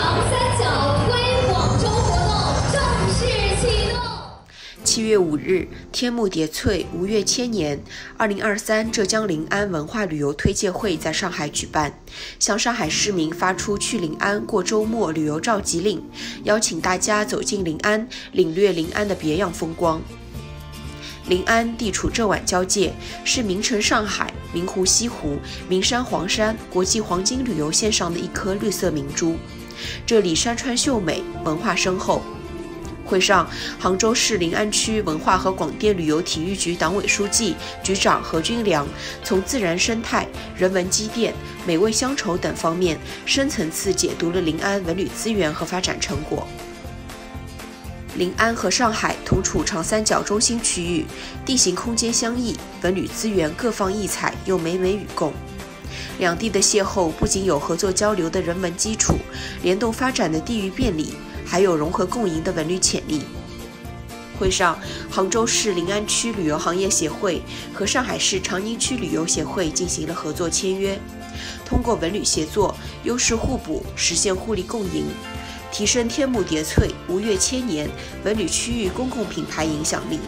长三角微广州活动正式启动。七月五日，天幕叠翠，吴越千年。二零二三浙江临安文化旅游推介会在上海举办，向上海市民发出去临安过周末旅游召集令，邀请大家走进临安，领略临安的别样风光。临安地处浙皖交界，是名城上海、名湖西湖、名山黄山、国际黄金旅游线上的一颗绿色明珠。这里山川秀美，文化深厚。会上，杭州市临安区文化和广电旅游体育局党委书记、局长何军良从自然生态、人文积淀、美味乡愁等方面，深层次解读了临安文旅资源和发展成果。临安和上海同处长三角中心区域，地形空间相异，文旅资源各方异彩，又美美与共。两地的邂逅不仅有合作交流的人文基础，联动发展的地域便利。还有融合共赢的文旅潜力。会上，杭州市临安区旅游行业协会和上海市长宁区旅游协会进行了合作签约，通过文旅协作，优势互补，实现互利共赢，提升天目叠翠、吴越千年文旅区域公共品牌影响力。